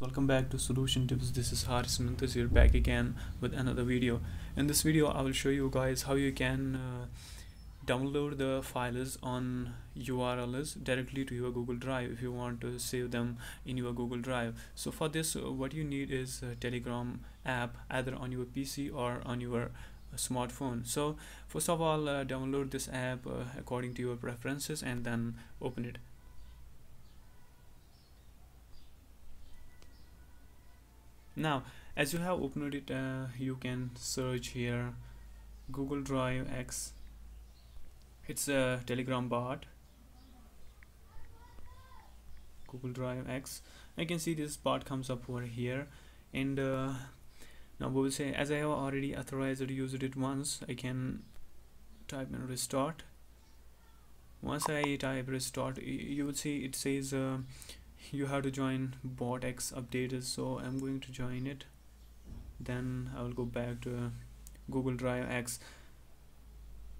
welcome back to solution tips. This is Haris Muntas here back again with another video. In this video I will show you guys how you can uh, download the files on URLs directly to your Google Drive if you want to save them in your Google Drive. So for this uh, what you need is a Telegram app either on your PC or on your uh, smartphone. So first of all uh, download this app uh, according to your preferences and then open it now as you have opened it uh, you can search here Google Drive X. It's a telegram bot. Google Drive X. I can see this bot comes up over here. And uh, now we will say as I have already authorized or used it once I can type in restart. Once I type restart you will see it says uh, you have to join bot X updated so I'm going to join it. Then I will go back to Google Drive X.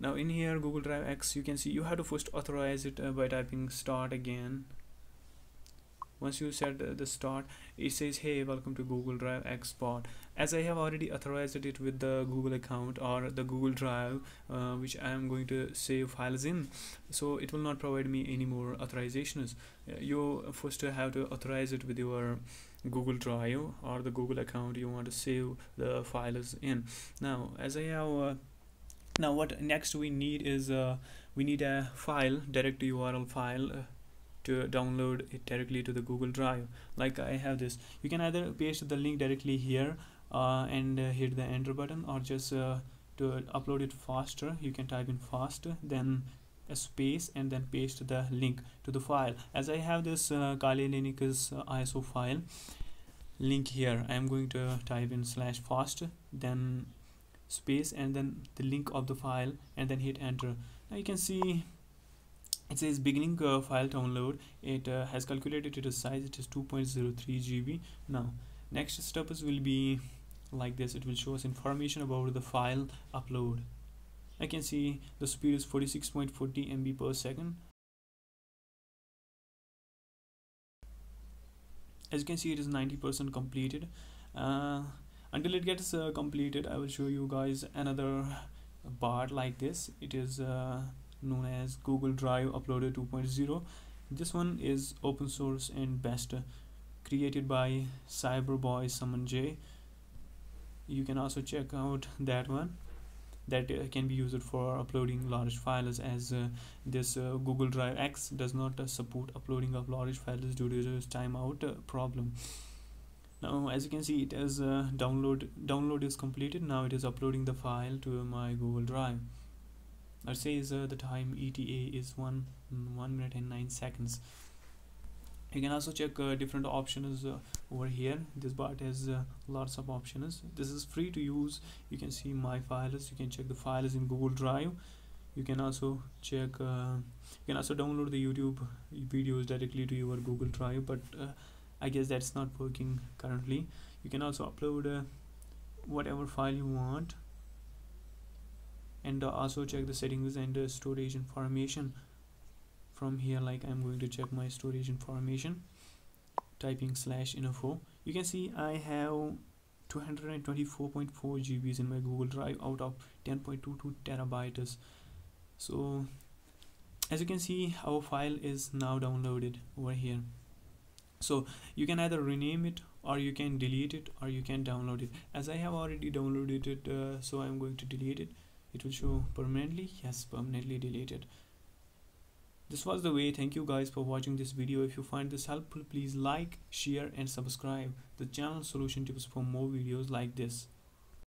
Now in here Google Drive X you can see you have to first authorize it uh, by typing start again once you set the start it says hey welcome to google drive export. As i have already authorized it with the google account or the google drive uh, which i am going to save files in so it will not provide me any more authorizations. Uh, you first have to authorize it with your google drive or the google account you want to save the files in. Now as i have uh, now what next we need is uh, we need a file direct url file uh, to download it directly to the Google Drive. Like I have this. You can either paste the link directly here uh, and uh, hit the enter button or just uh, to upload it faster you can type in fast then a space and then paste the link to the file. As I have this uh, Kali Linux uh, ISO file link here I am going to type in slash fast then space and then the link of the file and then hit enter. Now you can see it says beginning uh, file download. It uh, has calculated its size. It is 2.03 GB now next steps will be like this. It will show us information about the file upload. I can see the speed is 46.40 MB per second. As you can see it is 90% completed. Uh, until it gets uh, completed I will show you guys another bar like this. It is uh, known as Google Drive Uploader 2.0. This one is open source and best created by Cyberboy Sumanjay. You can also check out that one that uh, can be used for uploading large files as uh, this uh, Google Drive X does not uh, support uploading of large files due to this timeout uh, problem. Now as you can see it has uh, download download is completed now it is uploading the file to my Google Drive it says uh, the time ETA is 1 1 minute and 9 seconds. You can also check uh, different options uh, over here. This bot has uh, lots of options. This is free to use. You can see my files. You can check the files in Google Drive. You can also check uh, you can also download the YouTube videos directly to your Google Drive but uh, I guess that's not working currently. You can also upload whatever file you want and uh, also check the settings and uh, storage information. From here like I'm going to check my storage information. Typing slash info. You can see I have 224.4 GBs in my Google Drive out of 10.22 terabytes. So as you can see our file is now downloaded over here. So you can either rename it or you can delete it or you can download it. As I have already downloaded it uh, so I'm going to delete it it will show permanently yes permanently deleted. This was the way. Thank you guys for watching this video. If you find this helpful please like share and subscribe the channel solution tips for more videos like this